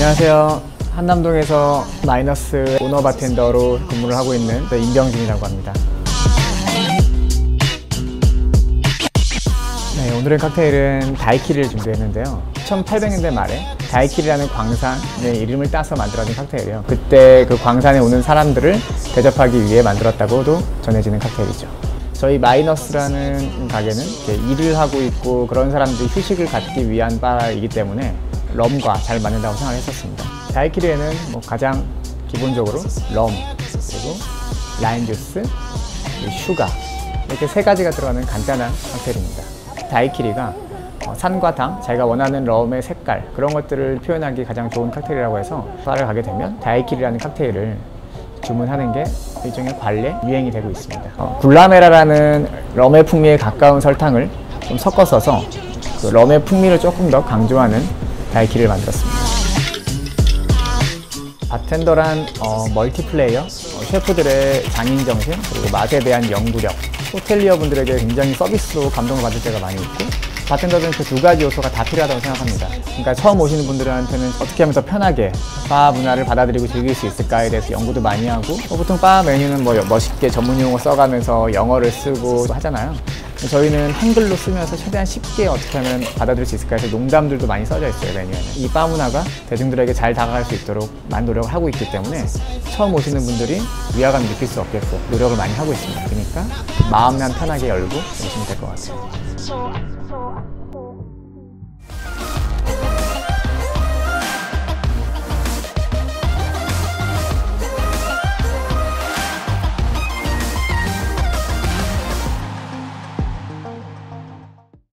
안녕하세요. 한남동에서 마이너스 오너 바텐더로 근무를 하고 있는 임병진이라고 합니다. 네, 오늘의 칵테일은 다이키리를 준비했는데요. 1800년대 말에 다이키리라는 광산의 이름을 따서 만들어진 칵테일이에요. 그때 그 광산에 오는 사람들을 대접하기 위해 만들었다고도 전해지는 칵테일이죠. 저희 마이너스라는 가게는 일을 하고 있고 그런 사람들이 휴식을 갖기 위한 바이기 때문에 럼과 잘 맞는다고 생각을 했었습니다. 다이키리에는 뭐 가장 기본적으로 럼, 그리고 라임 주스, sugar 이렇게 세 가지가 들어가는 간단한 칵테일입니다. 다이키리가 어, 산과 당, 자기가 원하는 럼의 색깔 그런 것들을 표현하기 가장 좋은 칵테일이라고 해서 바를 가게 되면 다이키리라는 칵테일을 주문하는 게 일종의 관례 유행이 되고 있습니다. 어, 굴라메라라는 럼의 풍미에 가까운 설탕을 좀 섞어 써서 그 럼의 풍미를 조금 더 강조하는 다이키리를 만들었습니다. 바텐더란 어, 멀티플레이어, 어, 셰프들의 장인 정신 그리고 맛에 대한 연구력, 호텔리어 분들에게 굉장히 서비스로 감동을 받을 때가 많이 있고 바텐더들은 그 두 가지 요소가 다 필요하다고 생각합니다. 그러니까 처음 오시는 분들한테는 어떻게 하면 더 편하게 바 문화를 받아들이고 즐길 수 있을까에 대해서 연구도 많이 하고 어, 보통 바 메뉴는 뭐 멋있게 전문 용어 써가면서 영어를 쓰고 하잖아요. 저희는 한글로 쓰면서 최대한 쉽게 어떻게 하면 받아들일 수 있을까 해서 농담들도 많이 써져 있어요 메뉴에는. 이바 문화가 대중들에게 잘 다가갈 수 있도록 많은 노력을 하고 있기 때문에 처음 오시는 분들이 위화감 느낄 수 없게끔 노력을 많이 하고 있습니다. 그러니까 마음만 편하게 열고 오시면 될 것 같아요